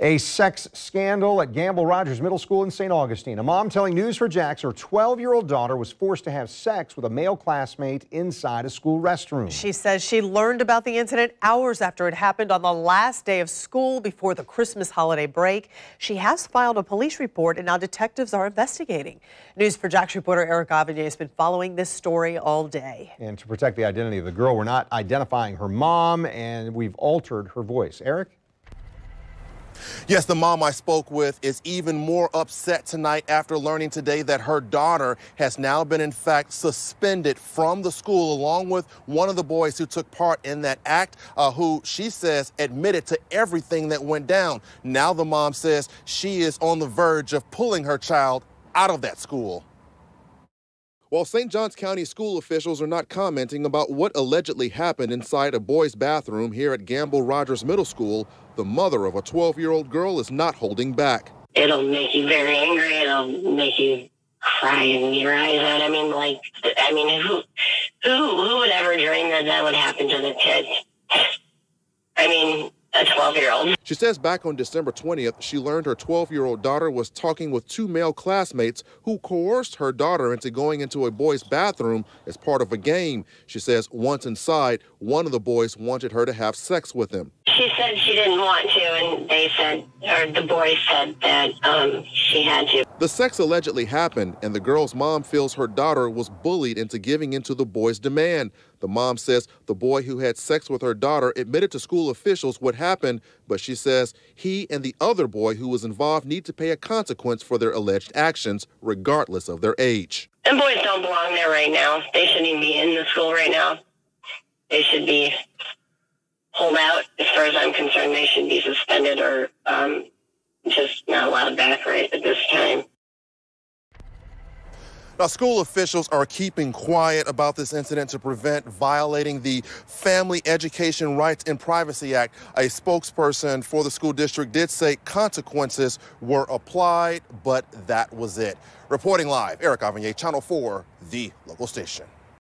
A sex scandal at Gamble Rogers Middle School in St. Augustine. A mom telling News4JAX her 12 year old daughter was forced to have sex with a male classmate inside a school restroom. She says she learned about the incident hours after it happened on the last day of school before the Christmas holiday break. She has filed a police report and now detectives are investigating. News4JAX reporter Erik Avanier has been following this story all day. And to protect the identity of the girl, we're not identifying her mom and we've altered her voice. Erik? Yes, the mom I spoke with is even more upset tonight after learning today that her daughter has now been, in fact, suspended from the school, along with one of the boys who took part in that act, uh, who she says admitted to everything that went down. Now the mom says she is on the verge of pulling her child out of that school. While St. Johns County school officials are not commenting about what allegedly happened inside a boys' bathroom here at Gamble Rogers Middle School, the mother of a 12 year old girl is not holding back. It'll make you very angry. It'll make you cry in your eyes out. I mean, like, I mean, who, who, who would ever dream that that would happen to the kids? I mean, a 12 year old. She says back on December 20th, she learned her 12 year old daughter was talking with two male classmates who coerced her daughter into going into a boy's bathroom as part of a game. She says once inside, one of the boys wanted her to have sex with him. She said she didn't want to, and they said, or the boy said that um, she had to. The sex allegedly happened, and the girl's mom feels her daughter was bullied into giving into the boy's demand. The mom says the boy who had sex with her daughter admitted to school officials what happened, but she says he and the other boy who was involved need to pay a consequence for their alleged actions, regardless of their age. And boys don't belong there right now. They shouldn't even be in the school right now. They should be hold out. As far as I'm concerned, they should be suspended or um, just not allowed back right at this time. Now, school officials are keeping quiet about this incident to prevent violating the Family Education Rights and Privacy Act. A spokesperson for the school district did say consequences were applied, but that was it. Reporting live, Erik Avanier, Channel 4, the local station.